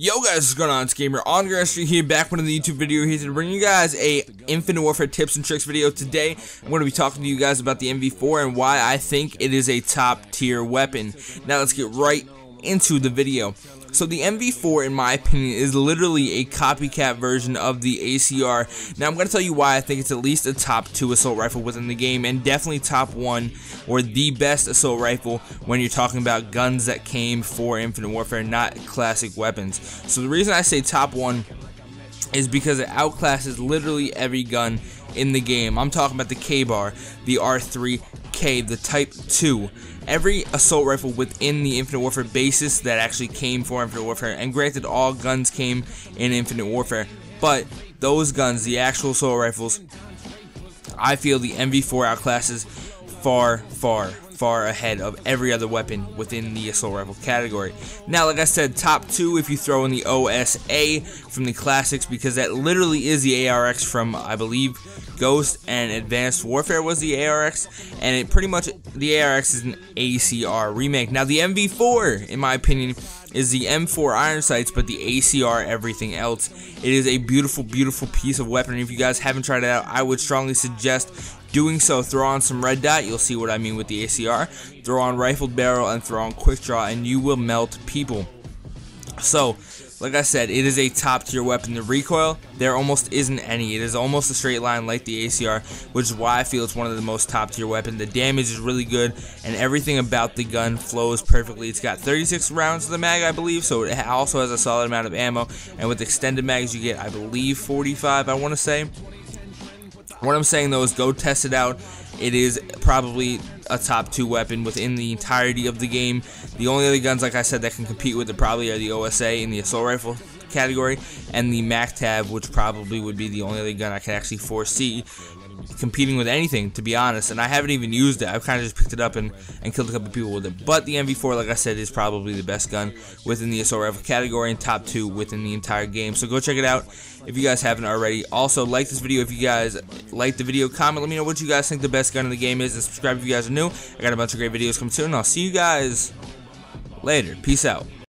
Yo guys, what's going on? It's Gamer on Grand Street here, back with another YouTube video here to bring you guys a Infinite Warfare tips and tricks video. Today, I'm going to be talking to you guys about the NV4 and why I think it is a top tier weapon. Now let's get right into the video. So the NV4, in my opinion, is literally a copycat version of the ACR. Now I'm going to tell you why I think it's at least a top 2 assault rifle within the game, and definitely top 1 or the best assault rifle when you're talking about guns that came for Infinite Warfare, not classic weapons. So the reason I say top 1 is because it outclasses literally every gun in the game. I'm talking about the K-Bar, the R3K, the Type 2, every assault rifle within the Infinite Warfare basis that actually came for Infinite Warfare. And granted, all guns came in Infinite Warfare, but those guns, the actual assault rifles, I feel the NV4 outclasses far, far, far ahead of every other weapon within the assault rifle category. Now, like I said, top two if you throw in the OSA from the classics because that literally is the ARX from, I believe, Ghost and Advanced Warfare was the ARX, and it pretty much, the ARX is an ACR remake. Now, the NV4, in my opinion, is the M4 iron sights, but the ACR everything else. It is a beautiful, beautiful piece of weaponry. If you guys haven't tried it out, I would strongly suggest doing so. Throw on some red dot, you'll see what I mean with the ACR. Throw on rifled barrel and throw on quick draw, and you will melt people. So, like I said, it is a top tier weapon. The recoil, there almost isn't any. It is almost a straight line like the ACR, which is why I feel it's one of the most top tier weapons. The damage is really good, and everything about the gun flows perfectly. It's got 36 rounds of the mag, I believe, so it also has a solid amount of ammo. And with extended mags, you get, I believe, 45, I want to say. What I'm saying though is go test it out. It is probably a top two weapon within the entirety of the game. The only other guns, like I said, that can compete with it probably are the OSA and the assault rifle category, and the Mac Tab, which probably would be the only other gun I can actually foresee competing with anything, to be honest. And I haven't even used it. I've kind of just picked it up and, and killed a couple people with it. But the NV4, like I said, is probably the best gun within the assault rifle category and top two within the entire game. So go check it out if you guys haven't already. Also, like this video if you guys like the video. Comment, let me know what you guys think the best gun in the game is. And subscribe if you guys are new. I got a bunch of great videos coming soon. I'll see you guys later. Peace out.